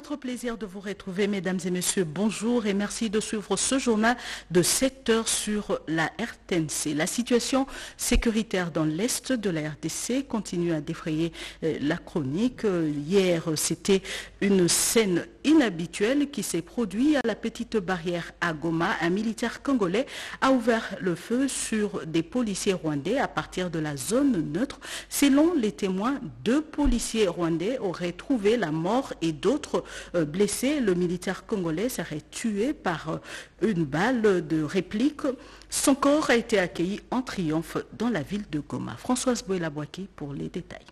notre plaisir de vous retrouver, mesdames et messieurs. Bonjour et merci de suivre ce journal de 7 heures sur la RTNC. La situation sécuritaire dans l'Est de la RDC continue à défrayer euh, la chronique. Hier, c'était une scène inhabituelle qui s'est produite à la petite barrière à Goma. Un militaire congolais a ouvert le feu sur des policiers rwandais à partir de la zone neutre. Selon les témoins, deux policiers rwandais auraient trouvé la mort et d'autres euh, blessés. Le militaire congolais serait tué par euh, une balle de réplique. Son corps a été accueilli en triomphe dans la ville de Goma. Françoise Boelabouaki pour les détails.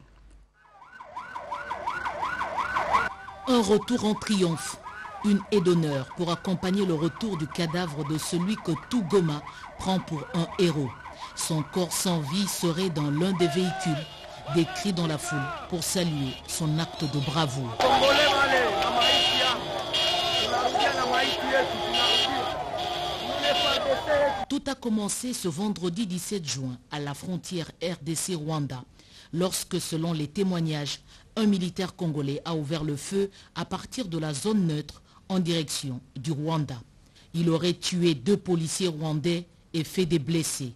Un retour en triomphe, une haie d'honneur pour accompagner le retour du cadavre de celui que tout Goma prend pour un héros. Son corps sans vie serait dans l'un des véhicules, des cris dans la foule pour saluer son acte de bravoure. Tout a commencé ce vendredi 17 juin à la frontière RDC-Rwanda, lorsque selon les témoignages, un militaire congolais a ouvert le feu à partir de la zone neutre en direction du Rwanda. Il aurait tué deux policiers rwandais et fait des blessés.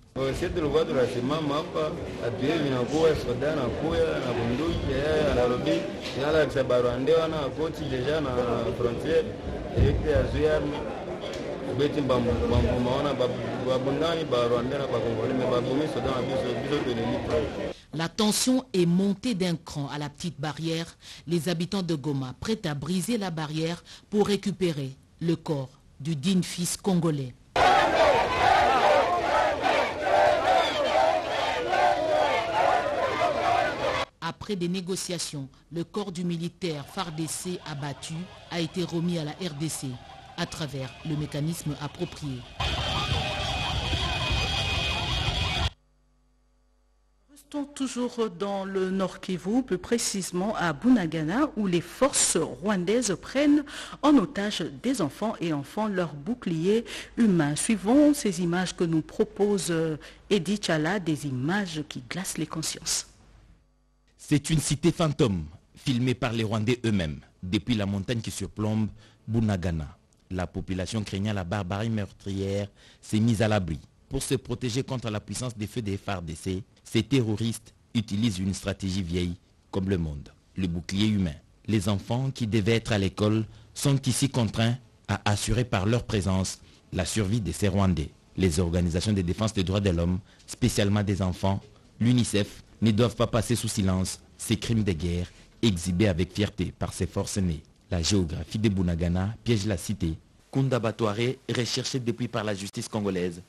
La tension est montée d'un cran à la petite barrière. Les habitants de Goma prêts à briser la barrière pour récupérer le corps du digne fils congolais. Des négociations, le corps du militaire FARDC abattu a été remis à la RDC à travers le mécanisme approprié. Restons toujours dans le Nord Kivu, plus précisément à Bunagana, où les forces rwandaises prennent en otage des enfants et enfants leurs boucliers humains. Suivons ces images que nous propose Edith Chala, des images qui glacent les consciences. C'est une cité fantôme, filmée par les Rwandais eux-mêmes, depuis la montagne qui surplombe Bunagana. La population craignant la barbarie meurtrière s'est mise à l'abri. Pour se protéger contre la puissance des feux des FARDC, ces terroristes utilisent une stratégie vieille comme le monde, le bouclier humain. Les enfants qui devaient être à l'école sont ici contraints à assurer par leur présence la survie de ces Rwandais. Les organisations de défense des droits de l'homme, spécialement des enfants, l'UNICEF, ne doivent pas passer sous silence ces crimes de guerre exhibés avec fierté par ces forces nées. La géographie de Bunagana piège la cité. Kunda Batouare, recherché depuis par la justice congolaise,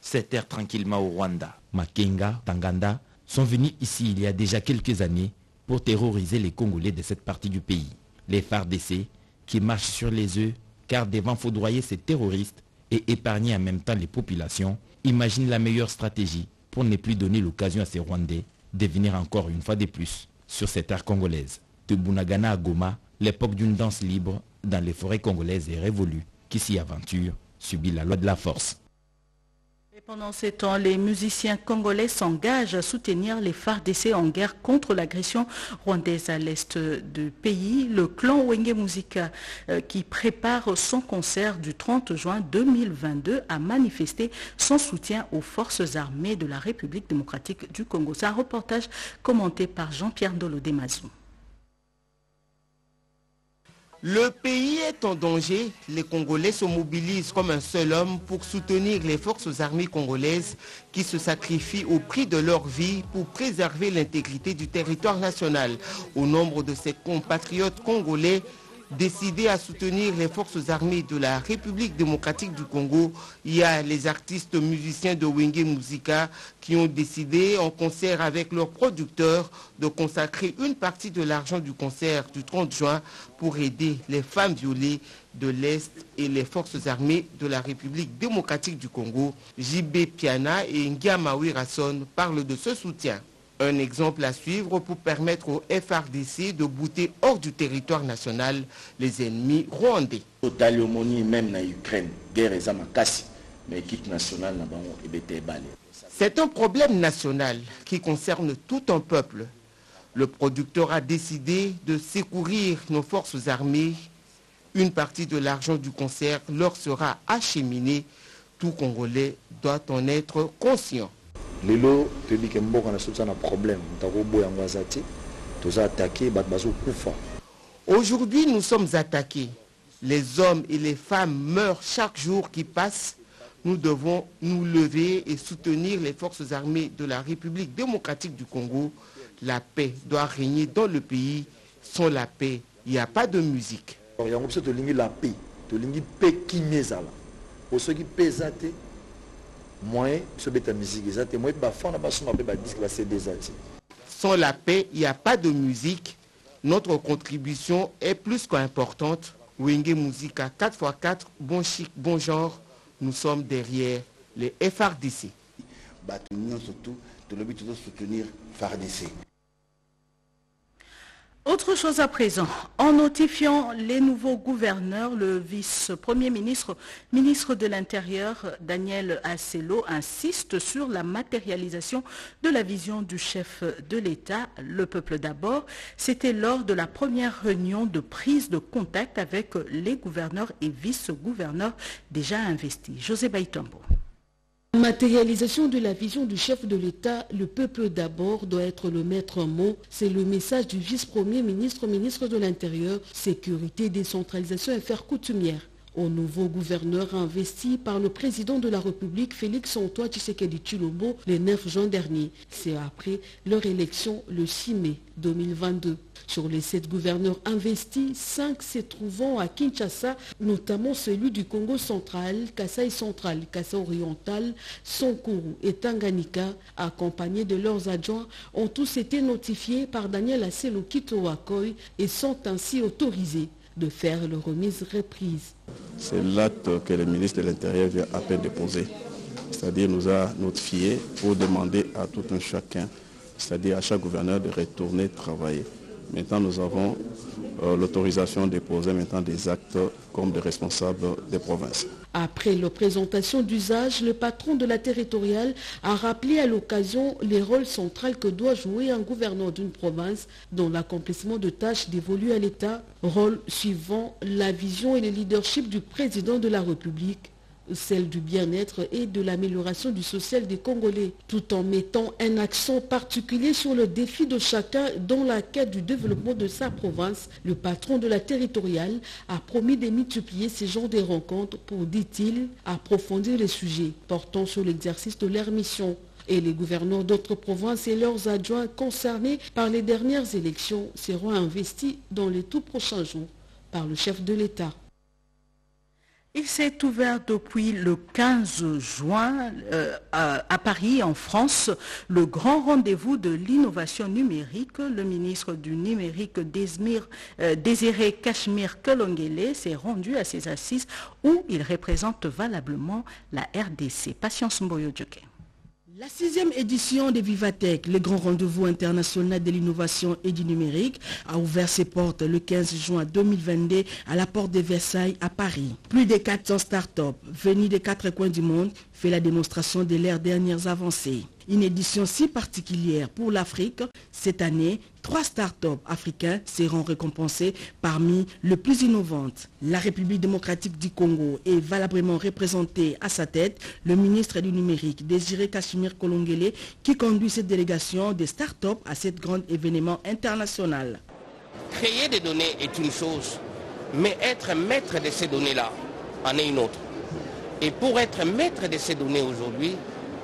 s'éterre tranquillement au Rwanda. Makenga, Tanganda sont venus ici il y a déjà quelques années pour terroriser les Congolais de cette partie du pays. Les FARDC, qui marchent sur les œufs car devant foudroyer ces terroristes et épargner en même temps les populations, imaginent la meilleure stratégie pour ne plus donner l'occasion à ces Rwandais de venir encore une fois de plus sur cette terre congolaise. De Bunagana à Goma, l'époque d'une danse libre dans les forêts congolaises est révolue. Qui s'y aventure subit la loi de la force. Pendant ces temps, les musiciens congolais s'engagent à soutenir les FARDC en guerre contre l'agression rwandaise à l'est du pays. Le clan Wenge Musica, euh, qui prépare son concert du 30 juin 2022, a manifesté son soutien aux forces armées de la République démocratique du Congo. C'est un reportage commenté par Jean-Pierre Ndolo. Le pays est en danger. Les Congolais se mobilisent comme un seul homme pour soutenir les forces armées congolaises qui se sacrifient au prix de leur vie pour préserver l'intégrité du territoire national. Au nombre de ces compatriotes congolais, décidés à soutenir les forces armées de la République démocratique du Congo, il y a les artistes musiciens de Wenge Musica qui ont décidé, en concert avec leurs producteurs, de consacrer une partie de l'argent du concert du 30 juin pour aider les femmes violées de l'Est et les forces armées de la République démocratique du Congo. JB Piana et Ngiamawi Rasson parlent de ce soutien. Un exemple à suivre pour permettre au FRDC de bouter hors du territoire national les ennemis rwandais. C'est un problème national qui concerne tout un peuple. Le producteur a décidé de secourir nos forces armées Une partie de l'argent du concert leur sera acheminée. Tout Congolais doit en être conscient. Lelo toyebi ke mboka na so toza na problème moto akoboya yango aza te toza atake bato bazokufa Aujourd'hui, nous sommes attaqués. Les hommes et les femmes meurent chaque jour qui passe. Nous devons nous lever et soutenir les forces armées de la République démocratique du Congo. La paix doit régner dans le pays. Sans la paix, il n'y a pas de musique. Alors, yango biso tolingi la paix tolingi mpe kimia ezala po soki mpe eza te eza te mpe bacd eza te Sans la paix, il n'y a pas de musique. Notre contribution est plus qu'importante. Wenge Musica 4x4, bon chic, bon genre, nous sommes derrière les FRDC. bato nyonso tu tolobi tozosoutenir fardc Autre chose à présent, en notifiant les nouveaux gouverneurs, le vice-premier ministre, ministre de l'Intérieur, Daniel Asselo, insiste sur la matérialisation de la vision du chef de l'État, le peuple d'abord. C'était lors de la première réunion de prise de contact avec les gouverneurs et vice-gouverneurs déjà investis. José Baïtombo. Matérialisation de la vision du chef de l'État, le peuple d'abord doit être le maître mot. C'est le message du vice-premier ministre, ministre de l'Intérieur, Sécurité, Décentralisation et Affaires coutumières. Au nouveau gouverneur investi par le président de la République, Félix Antoine Tshisekedi Chilombo, le 9 juin dernier. C'est après leur élection le 6 mai 2022. Sur les sept gouverneurs investis, cinq se trouvant à Kinshasa, notamment celui du Congo central, Kasaï central, Kasaï oriental, Sonkuru et Tanganyika, accompagnés de leurs adjoints, ont tous été notifiés par Daniel Asselo Kitoakoy et sont ainsi autorisés de faire leur remise reprise. C'est l'acte que le ministre de l'Intérieur vient à peine déposer. C'est-à-dire nous a notifié pour demander à tout un chacun, c'est-à-dire à chaque gouverneur de retourner travailler. Maintenant, nous avons euh, l'autorisation de déposer maintenant des actes comme des responsables des provinces. Après leur présentation d'usage, le patron de la territoriale a rappelé à l'occasion les rôles centraux que doit jouer un gouverneur d'une province dans l'accomplissement de tâches dévolues à l'État, rôle suivant la vision et le leadership du président de la République celle du bien-être et de l'amélioration du social des Congolais, tout en mettant un accent particulier sur le défi de chacun dans la quête du développement de sa province. Le patron de la territoriale a promis de multiplier ces genres de rencontres pour, dit-il, approfondir les sujets portant sur l'exercice de leur mission et les gouverneurs d'autres provinces et leurs adjoints concernés par les dernières élections seront investis dans les tout prochains jours par le chef de l'État. Il s'est ouvert depuis le 15 juin euh, à, Paris, en France, le grand rendez-vous de l'innovation numérique. Le ministre du numérique euh, Désiré Cachemire Kolongele s'est rendu à ces assises où il représente valablement la RDC. Patience Mboyo Djoké. La sixième édition de Vivatech, le grand rendez-vous international de l'innovation et du numérique, a ouvert ses portes le 15 juin 2022 à la porte de Versailles à Paris. Plus de 400 startups venus des quatre coins du monde fait la démonstration de leurs dernières avancées. Une édition si particulière pour l'Afrique, cette année, trois startups africains seront récompensées parmi les plus innovantes. La République démocratique du Congo est valablement représentée à sa tête le ministre du numérique, Désiré Cachemire Kolongele, qui conduit cette délégation des startups à cet grand événement international. Créer des données est une chose, mais être maître de ces données-là en est une autre. Et pour être maître de ces données aujourd'hui,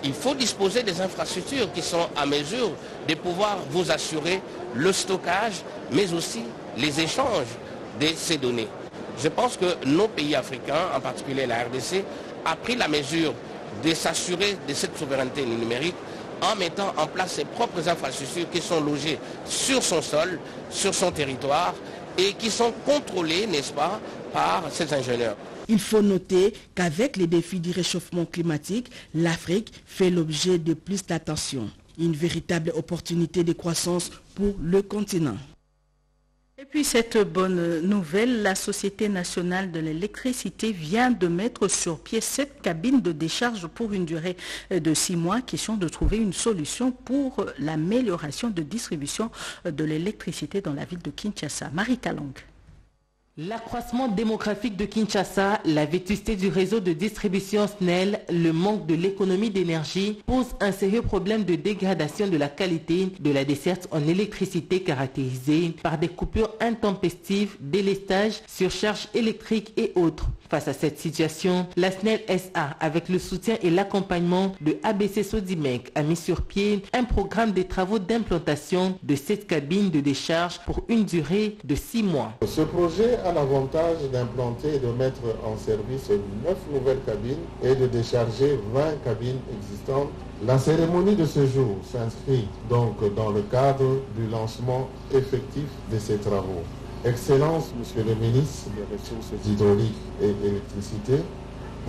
il faut disposer des infrastructures qui sont à mesure de pouvoir vous assurer le stockage, mais aussi les échanges de ces données. Je pense que nos pays africains, en particulier la RDC, a pris la mesure de s'assurer de cette souveraineté numérique en mettant en place ses propres infrastructures qui sont logées sur son sol, sur son territoire et qui sont contrôlées, n'est-ce pas, par ces ingénieurs. Il faut noter qu'avec les défis du réchauffement climatique, l'Afrique fait l'objet de plus d'attention. Une véritable opportunité de croissance pour le continent. Et puis cette bonne nouvelle, la Société nationale de l'électricité vient de mettre sur pied cette cabine de décharge pour une durée de six mois. Question de trouver une solution pour l'amélioration de distribution de l'électricité dans la ville de Kinshasa. Marie Talong. L'accroissement démographique de Kinshasa, la vétusté du réseau de distribution SNEL, le manque de l'économie d'énergie posent un sérieux problème de dégradation de la qualité de la desserte en électricité caractérisée par des coupures intempestives, délestage, surcharge électrique et autres. Face à cette situation, la SNEL SA, avec le soutien et l'accompagnement de ABC Sodimec, a mis sur pied un programme de travaux d'implantation de cette cabine de décharge pour une durée de six mois. Ce projet a l'avantage d'implanter et de mettre en service neuf nouvelles cabines et de décharger 20 cabines existantes. La cérémonie de ce jour s'inscrit donc dans le cadre du lancement effectif de ces travaux. Excellence, Monsieur le ministre des Ressources hydrauliques et électricité,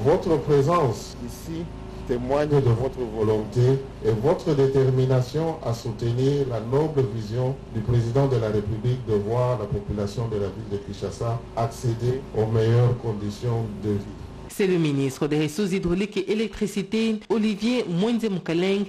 votre présence ici témoigne de votre volonté et votre détermination à soutenir la noble vision du président de la République de voir la population de la ville de Kinshasa accéder aux meilleures conditions de vie. C'est le ministre des Ressources hydrauliques et électricité, Olivier Mwenze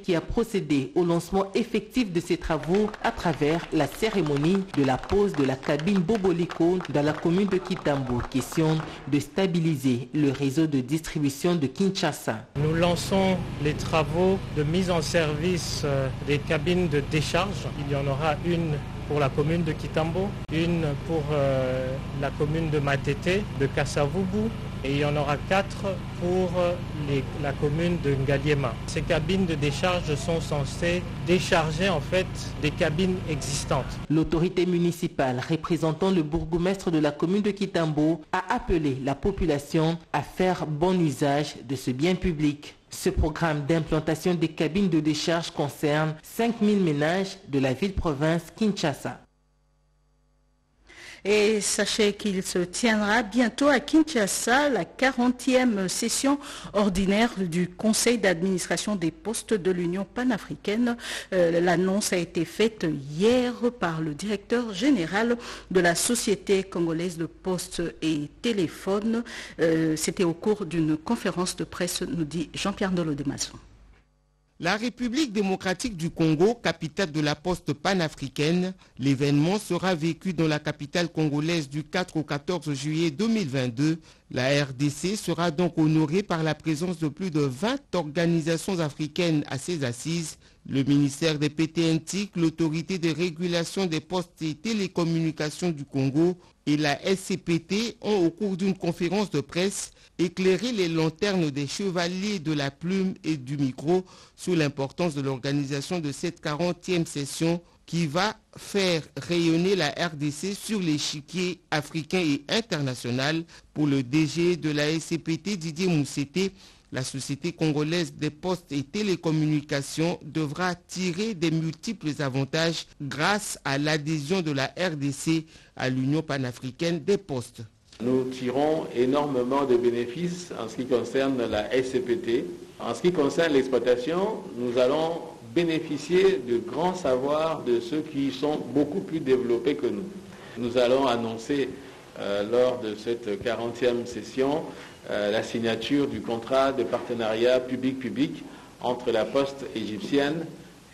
qui a procédé au lancement effectif de ces travaux à travers la cérémonie de la pose de la cabine Boboliko dans la commune de Kitambo. Question de stabiliser le réseau de distribution de Kinshasa. Nous lançons les travaux de mise en service euh, des cabines de décharge. Il y en aura une pour la commune de Kitambo, une pour euh, la commune de Matete, de Kassavubu, et il y en aura quatre pour la commune de Ngaliema. Ces cabines de décharge sont censées décharger en fait des cabines existantes. L'autorité municipale représentant le bourgmestre de la commune de Kitambo a appelé la population à faire bon usage de ce bien public. Ce programme d'implantation des cabines de décharge concerne 5000 ménages de la ville-province Kinshasa. Et sachez qu'il se tiendra bientôt à Kinshasa la 40e session ordinaire du Conseil d'administration des postes de l'Union panafricaine. Euh, l'annonce a été faite hier par le directeur général de la Société congolaise de postes et téléphones. Euh, c'était au cours d'une conférence de presse, nous dit Jean-Pierre Nolodemason. La République démocratique du Congo, capitale de la poste panafricaine, l'événement sera vécu dans la capitale congolaise du 4 au 14 juillet 2022. La RDC sera donc honorée par la présence de plus de 20 organisations africaines à ses assises. Le ministère des PTNTIC, l'autorité de régulation des postes et télécommunications du Congo et la SCPT ont au cours d'une conférence de presse éclairer les lanternes des chevaliers de la plume et du micro sur l'importance de l'organisation de cette 40e session qui va faire rayonner la RDC sur l'échiquier africain et international pour le DG de la SCPT Didier Mousseté. La Société congolaise des postes et télécommunications devra tirer des multiples avantages grâce à l'adhésion de la RDC à l'Union panafricaine des postes. Nous tirons énormément de bénéfices en ce qui concerne la SCPT. En ce qui concerne l'exploitation, nous allons bénéficier de grands savoirs de ceux qui sont beaucoup plus développés que nous. Nous allons annoncer euh, lors de cette 40e session euh, la signature du contrat de partenariat public-public entre la poste égyptienne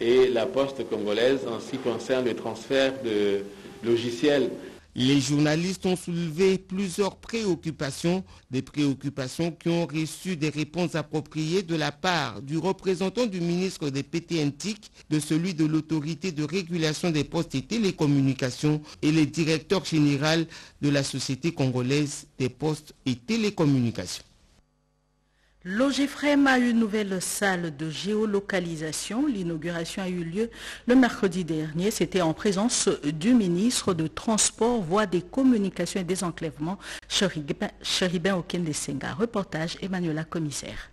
et la poste congolaise en ce qui concerne le transfert de logiciels les journalistes ont soulevé plusieurs préoccupations, des préoccupations qui ont reçu des réponses appropriées de la part du représentant du ministre des PTNTIC, de celui de l'autorité de régulation des postes et télécommunications et le directeur général de la Société congolaise des postes et télécommunications. L'OGFREM a une nouvelle salle de géolocalisation. L'inauguration a eu lieu le mercredi dernier. C'était en présence du ministre de Transport, Voies des Communications et des Enclèvements, Cheribin Okende Senga. Reportage Emmanuela Commissaire.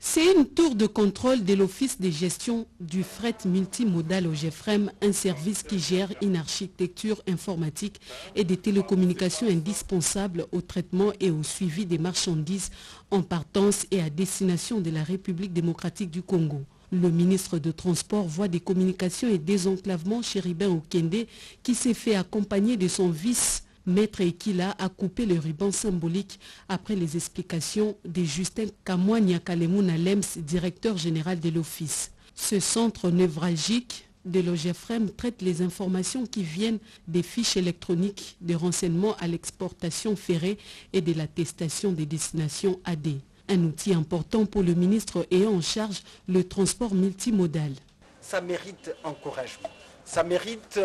C'est une tour de contrôle de l'Office de gestion du fret multimodal au GFREM, un service qui gère une architecture informatique et des télécommunications indispensables au traitement et au suivi des marchandises en partance et à destination de la République démocratique du Congo. Le ministre de Transport, Voies des Communications et Désenclavement, Chéribin Okende, qui s'est fait accompagner de son vice Maître Ekila a coupé le ruban symbolique après les explications de Justin Kamwanya Kalemouna Lems, directeur général de l'Office. Ce centre névralgique de l'OGFREM traite les informations qui viennent des fiches électroniques de renseignement à l'exportation ferrée et de l'attestation des destinations AD. Un outil important pour le ministre ayant en charge le transport multimodal. Ça mérite encouragement. Ça mérite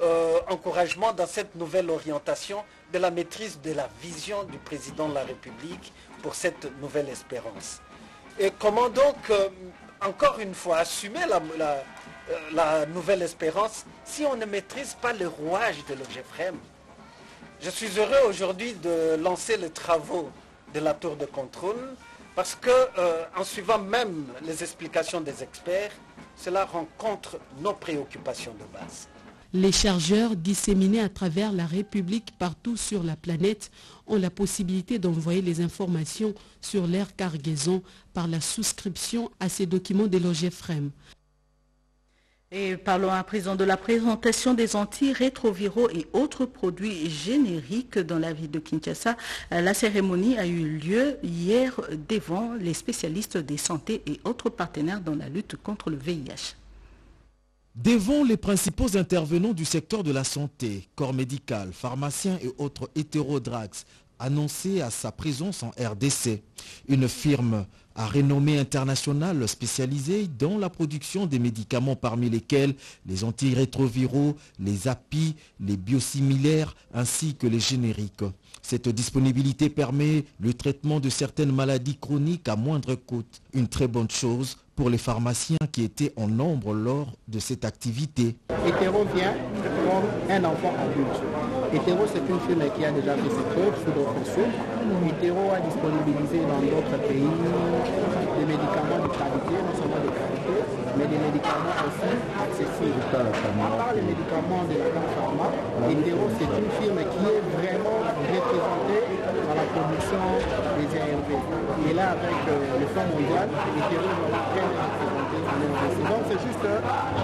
euh, euh, encouragement dans cette nouvelle orientation de la maîtrise de la vision du président de la République pour cette nouvelle espérance. Et comment donc, euh, encore une fois, assumer la, nouvelle espérance si on ne maîtrise pas le rouage de l'OGFREM Je suis heureux aujourd'hui de lancer les travaux de la tour de contrôle parce que, en suivant même les explications des experts, cela rencontre nos préoccupations de base. Les chargeurs disséminés à travers la République partout sur la planète ont la possibilité d'envoyer les informations sur leur cargaison par la souscription à ces documents de l'OGFREM. Et parlons à présent de la présentation des antirétroviraux et autres produits génériques dans la ville de Kinshasa. La cérémonie a eu lieu hier devant les spécialistes des santé et autres partenaires dans la lutte contre le VIH. Devant les principaux intervenants du secteur de la santé, corps médical, pharmaciens et autres hétérodrax, annoncé à sa présence en RDC. Une firme à renommée internationale spécialisée dans la production des médicaments parmi lesquels les antirétroviraux, les API, les biosimilaires ainsi que les génériques. Cette disponibilité permet le traitement de certaines maladies chroniques à moindre coût. Une très bonne chose pour les pharmaciens qui étaient en nombre lors de cette activité. Hétéro, c'est une firme qui a déjà fait ses preuves sous d'autres sources. Hétéro a disponibilisé dans d'autres pays des médicaments de qualité, non seulement de qualité, mais des médicaments aussi accessibles. À part les médicaments de la grande pharma, Hétéro, c'est une firme qui est vraiment représentée dans la production des ARV. Et là, avec euh, le Fonds mondial, Hétéro va très représenté Donc c'est juste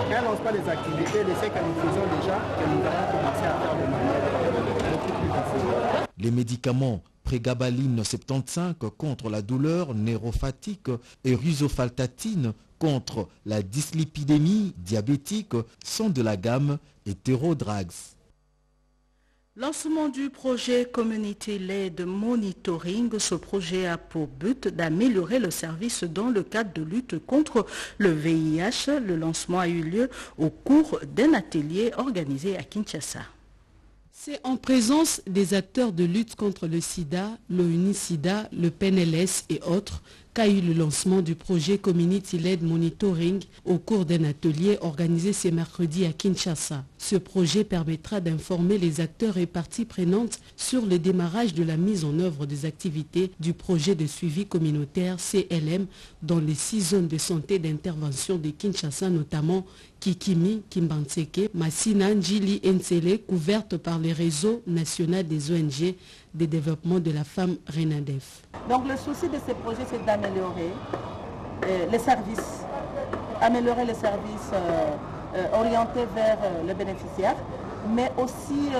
qu'elle lance pas les activités, les que nous faisons déjà, que nous allons commencer à faire de manière. Les médicaments prégabaline 75 contre la douleur nérophatique et rusofaltatine contre la dyslipidémie diabétique sont de la gamme hétérodrags. Lancement du projet Community Led Monitoring. Ce projet a pour but d'améliorer le service dans le cadre de lutte contre le VIH. Le lancement a eu lieu au cours d'un atelier organisé à Kinshasa. C'est en présence des acteurs de lutte contre le sida, l'ONU-SIDA, le PNLS et autres qu'a eu le lancement du projet Community Led Monitoring au cours d'un atelier organisé ce mercredi à Kinshasa. Ce projet permettra d'informer les acteurs et parties prenantes sur le démarrage de la mise en œuvre des activités du projet de suivi communautaire CLM dans les six zones de santé d'intervention de Kinshasa, notamment Kikimi, Kimbanseke, Massina, Njili, Nsele, couvertes par les réseaux nationaux des ONG de développement de la femme RENADEF. Donc le souci de ce projet, c'est d'améliorer euh, les services, améliorer les services euh, euh, orientés vers le bénéficiaire, mais aussi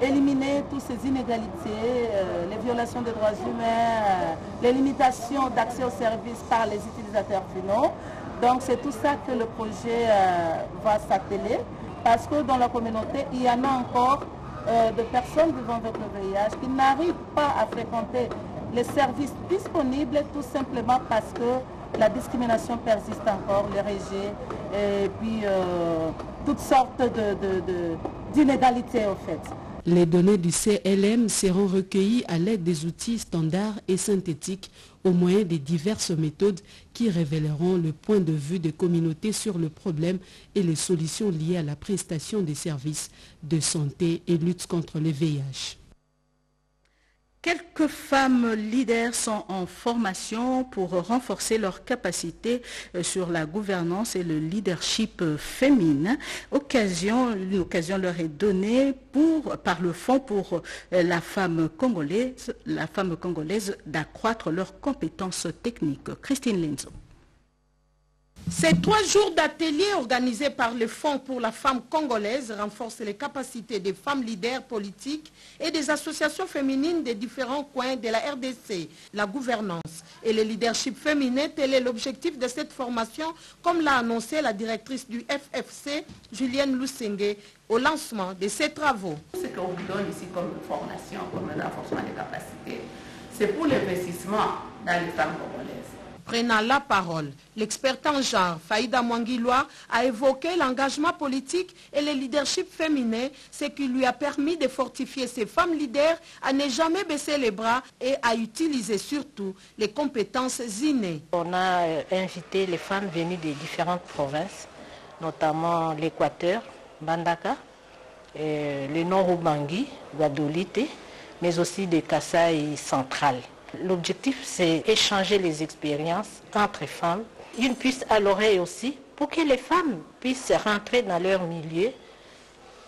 éliminer toutes ces inégalités, les violations des droits humains, les limitations d'accès aux services par les utilisateurs finaux. Donc c'est tout ça que le projet va s'atteler parce que dans la communauté, il y en a encore de personnes vivant avec le qui n'arrivent pas à fréquenter les services disponibles tout simplement parce que la discrimination persiste encore, les régés et puis euh, toutes sortes d'inégalités en fait. Les données du CLM seront recueillies à l'aide des outils standards et synthétiques au moyen des diverses méthodes qui révéleront le point de vue des communautés sur le problème et les solutions liées à la prestation des services de santé et lutte contre le VIH. Quelques femmes leaders sont en formation pour renforcer leurs capacités euh, sur la gouvernance et le leadership féminin. l'occasion leur est donnée par le Fonds pour euh, la femme congolaise, la femme congolaise d'accroître leurs compétences techniques. Christine Lenzo. Ces trois jours d'atelier organisés par le Fonds pour la femme congolaise renforcent les capacités des femmes leaders politiques et des associations féminines des différents coins de la RDC, la gouvernance et le leadership féminin. Tel est l'objectif de cette formation, comme l'a annoncé la directrice du FFC, Julienne Lusenge, au lancement de ces travaux. Ce qu'on vous donne ici comme formation, comme renforcement des capacités, c'est pour l'investissement dans les femmes congolaises. Prenant la parole, l'expert en genre Faïda Mwangiloa a évoqué l'engagement politique et le leadership féminin, ce qui lui a permis de fortifier ses femmes leaders à ne jamais baisser les bras et à utiliser surtout les compétences innées. On a euh, invité les femmes venues des différentes provinces, notamment l'Équateur, Bandaka, euh, le Nord-Ubangi, Guadolite, mais aussi des Kasaï centrales. L'objectif, c'est échanger les expériences entre femmes, une puce à l'oreille aussi, pour que les femmes puissent rentrer dans leur milieu,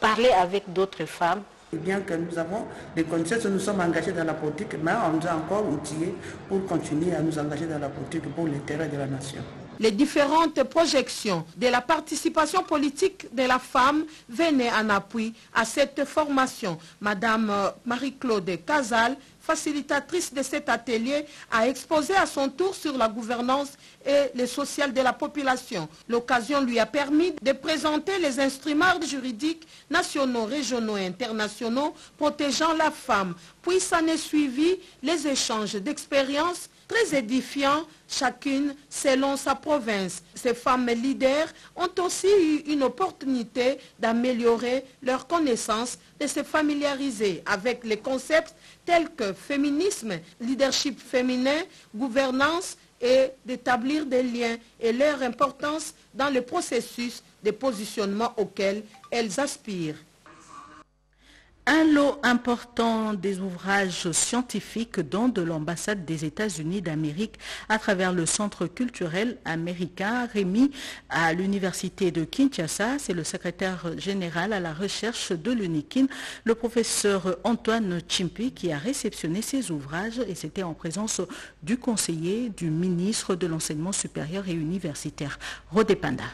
parler avec d'autres femmes. Bien que nous avons des connaissances, nous sommes engagés dans la politique, mais on nous a encore outillés pour continuer à nous engager dans la politique pour l'intérêt de la nation. Les différentes projections de la participation politique de la femme venaient en appui à cette formation. Madame euh, Marie-Claude Casal, facilitatrice de cet atelier, a exposé à son tour sur la gouvernance et le social de la population. L'occasion lui a permis de présenter les instruments juridiques nationaux, régionaux et internationaux protégeant la femme. Puis s'en est suivi les échanges d'expériences très édifiants, chacune selon sa province. Ces femmes leaders ont aussi eu une opportunité d'améliorer leurs connaissances, de se familiariser avec les concepts tels que féminisme, leadership féminin, gouvernance et d'établir des liens et leur importance dans le processus de positionnement auquel elles aspirent. Un lot important des ouvrages scientifiques dont de l'ambassade des États-Unis d'Amérique à travers le Centre culturel américain remis à l'Université de Kinshasa. C'est le secrétaire général à la recherche de l'UNIKIN, le professeur Antoine Chimpi, qui a réceptionné ces ouvrages et c'était en présence du conseiller du ministre de l'Enseignement supérieur et universitaire, Rodépanda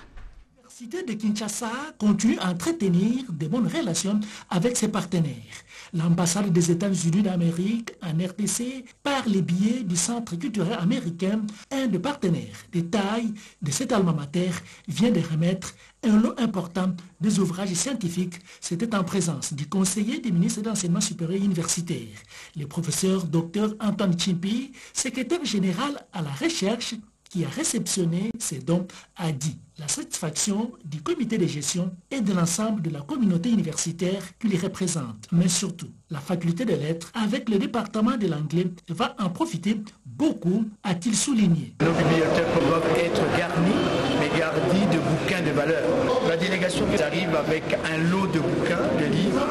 cité de Kinshasa continue à entretenir de bonnes relations avec ses partenaires. L'ambassade des États-Unis d'Amérique en RTC, par les biais du Centre culturel américain, un des partenaires de taille de cet alma mater, vient de remettre un lot important des ouvrages scientifiques. C'était en présence du conseiller du ministre de l'Enseignement supérieur universitaire, le professeur Dr Antoine Chimpi, secrétaire général à la recherche qui a réceptionné ces dons a dit la satisfaction du comité de gestion et de l'ensemble de la communauté universitaire qui les représente. Mais surtout, la faculté des lettres, avec le département de l'anglais, va en profiter beaucoup, a-t-il souligné. Nos bibliothèques doivent être garnies, mais garnies de bouquins de valeur. La délégation arrive avec un lot de bouquins, de livres,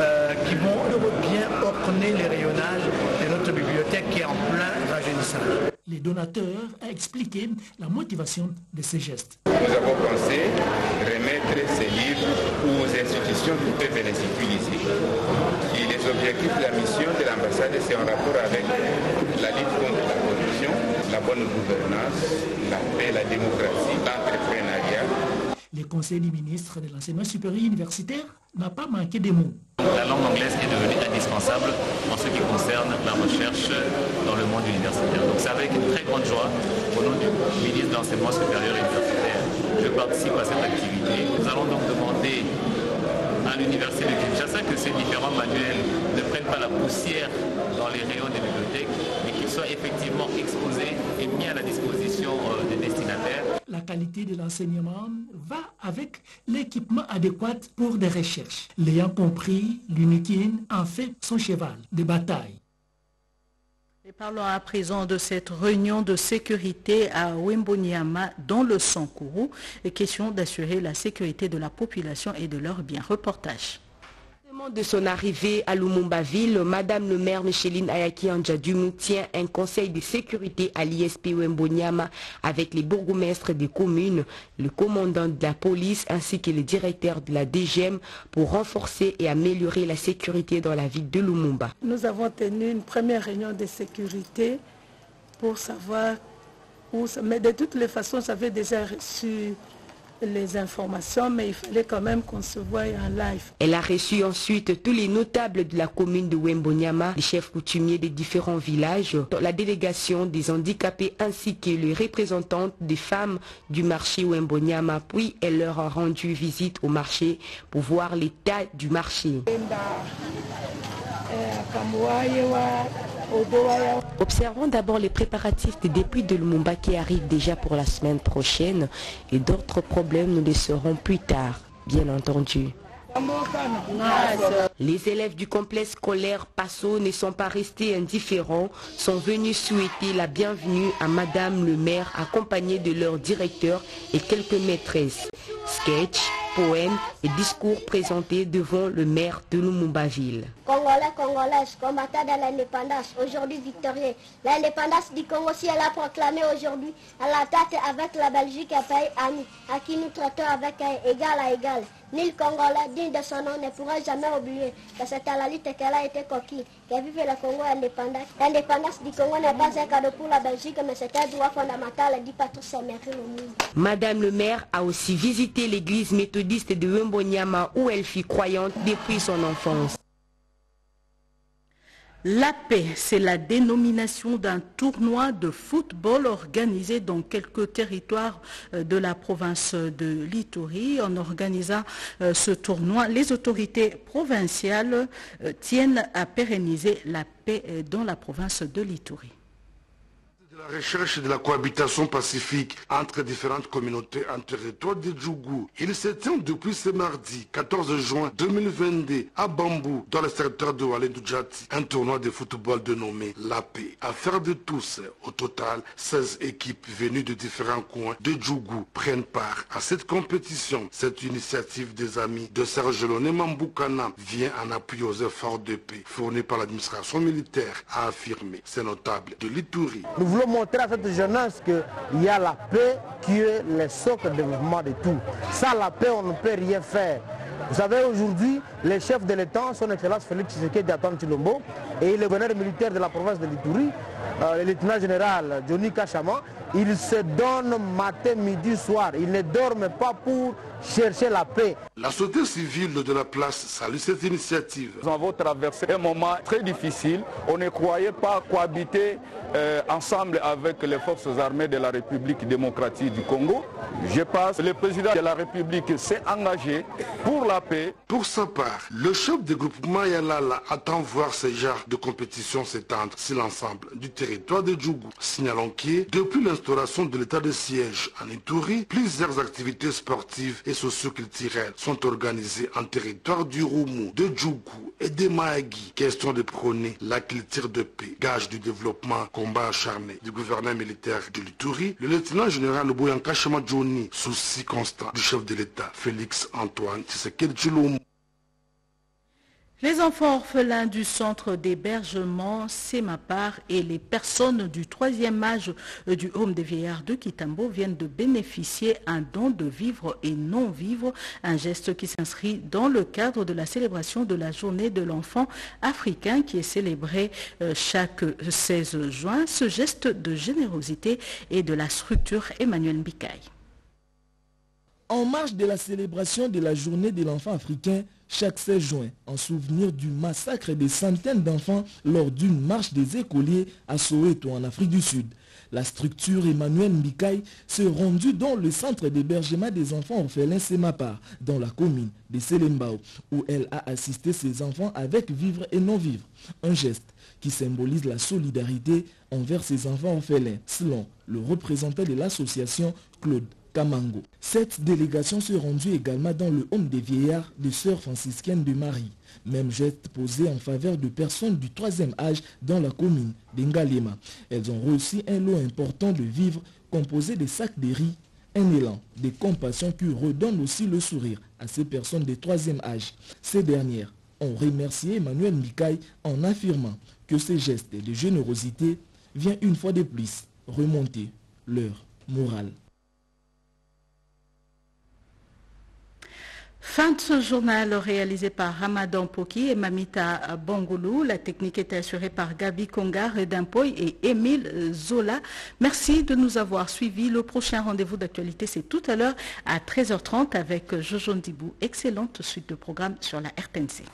euh, qui vont bien orner les rayonnages de notre bibliothèque qui est en plein rajeunissage. Les donateurs ont expliqué la motivation de ces gestes. Nous avons pensé remettre ces livres aux institutions qui peuvent les utiliser. Et les objectifs de la mission de l'ambassade, c'est en rapport avec la lutte contre la corruption, la bonne gouvernance, la paix, la démocratie, l'entrepreneuriat. Le conseil du ministre de l'enseignement supérieur universitaire n'a pas manqué de mots. La langue anglaise est devenue indispensable en ce qui concerne la recherche dans le monde universitaire. Donc c'est avec une très grande joie, au nom du ministre de l'enseignement supérieur universitaire, je participe à cette activité. Nous allons donc demander à l'université de Kinshasa que ces différents manuels ne prennent pas la poussière dans les rayons des bibliothèques, soient effectivement exposés et mis à la disposition des destinataires. La qualité de l'enseignement va avec l'équipement adéquat pour des recherches. L'ayant compris, l'UNIKIN en fait son cheval de bataille. Et parlons à présent de cette réunion de sécurité à Wembonyama dans le Sankourou. Et question d'assurer la sécurité de la population et de leurs biens. Reportage de son arrivée à Lumumba-Ville, Madame le maire Micheline Ayaki Anjadumou tient un conseil de sécurité à l'ISP Wembonyama avec les bourgmestres des communes, le commandant de la police ainsi que le directeur de la DGM pour renforcer et améliorer la sécurité dans la ville de Lumumba. Nous avons tenu une première réunion de sécurité pour savoir Mais de toutes les façons, j'avais déjà reçu les informations, mais il fallait quand même qu'on se voie en live. Elle a reçu ensuite tous les notables de la commune de Wembonyama, les chefs coutumiers des différents villages, la délégation des handicapés ainsi que les représentantes des femmes du marché Wembonyama. Puis elle leur a rendu visite au marché pour voir l'état du marché. Observons d'abord les préparatifs des dépuis de Lumumba qui arrivent déjà pour la semaine prochaine et d'autres problèmes nous les serons plus tard, bien entendu. Les élèves du complexe scolaire Passo ne sont pas restés indifférents, sont venus souhaiter la bienvenue à Madame le maire accompagnée de leur directeur et quelques maîtresses. Sketch, poèmes et discours présentés devant le maire de Lumumbaville. Congolais, Congolaises, combattants de l'indépendance, aujourd'hui victorieux. L'indépendance du Congo, si elle a proclamé aujourd'hui, elle attaque avec la Belgique, un pays ami, à qui nous traitons avec un égal à égal. Ni le Congolais, digne de son nom, ne pourra jamais oublier que c'est à la lutte qu'elle a été coquille, que vive le Congo indépendant. L'indépendance du Congo n'est pas un cadeau pour la Belgique, mais c'est un droit fondamental dit au monde. Madame le maire a aussi visité l'église méthodiste de où elle fut croyante depuis son enfance. La paix, c'est la dénomination d'un tournoi de football organisé dans quelques territoires de la province de l'Itourie. En organisant ce tournoi, les autorités provinciales tiennent à pérenniser la paix dans la province de l'Itourie la recherche de la cohabitation pacifique entre différentes communautés en territoire de Djougou. Il se tient depuis ce mardi 14 juin 2022 à Bambou, dans le secteur de Walé Djati, un tournoi de football dénommé La Paix. Affaire de tous, au total, 16 équipes venues de différents coins de Djougou prennent part à cette compétition. Cette initiative des amis de Serge Loné Mamboukana vient en appui aux efforts de paix fournis par l'administration militaire, a affirmé ces notables de l'Itourie montrer à cette jeunesse qu'il y a la paix qui est le socle de développement de tout. Sans la paix, on ne peut rien faire. Vous savez, aujourd'hui, les chefs de l'État, son Excellence Félix Tshisekedi Atan Chilombo et le gouverneur militaire de la province de l'Itourie, euh, le lieutenant général Johnny Kachama, ils se donnent matin, midi, soir. Ils ne dorment pas pour chercher la paix. La société civile de la place salue cette initiative. Nous avons traversé un moment très difficile. On ne croyait pas cohabiter euh, ensemble avec les forces armées de la République démocratique du Congo. Je pense que le président de la République s'est engagé pour la paix. Pour sa part, le chef du groupement Yalala attend voir ce genre de compétition s'étendre sur l'ensemble du territoire de Djougou. Signalons que depuis l'instauration de l'état de siège en Itourie, plusieurs activités sportives et socioculturelles sont organisées en territoire du Roumou, de Djougou et de Maagui. Question de prôner la culture de paix, gage du développement, combat acharné du gouverneur militaire de l'Itourie, le lieutenant général Bouyanka Johnny, souci constant du chef de l'État, Félix Antoine Tshisekedi. Les enfants orphelins du centre d'hébergement Semapar et les personnes du troisième âge du Home des vieillards de Kitambo viennent de bénéficier un don de vivre et non-vivre, un geste qui s'inscrit dans le cadre de la célébration de la journée de l'enfant africain qui est célébrée chaque 16 juin. Ce geste de générosité et de la structure Emmanuel Mbikaï. En marge de la célébration de la journée de l'enfant africain, chaque 16 juin, en souvenir du massacre des centaines d'enfants lors d'une marche des écoliers à Soweto en Afrique du Sud. La structure Emmanuel Mbikaï se rendue dans le centre d'hébergement des enfants orphelins Semapar, dans la commune de Selembao, où elle a assisté ses enfants avec vivre et non-vivre. Un geste qui symbolise la solidarité envers ses enfants orphelins, selon le représentant de l'association Claude Cette délégation se rendue également dans le home des vieillards de sœurs franciscaines de Marie. Même geste posé en faveur de personnes du troisième âge dans la commune d'Engalema. Elles ont reçu un lot important de vivres composé de sacs de riz, un élan de compassion qui redonne aussi le sourire à ces personnes de troisième âge. Ces dernières ont remercié Emmanuel Mikaï en affirmant que ce geste de générosité vient une fois de plus remonter leur morale. Fin de ce journal réalisé par Ramadan Poki et Mamita Bangoulou. La technique était assurée par Gabi Konga, Redimpoy et Émile Zola. Merci de nous avoir suivis. Le prochain rendez-vous d'actualité, c'est tout à l'heure à 13h30 avec Jojo Ndibou. Excellente suite de programme sur la RTNC.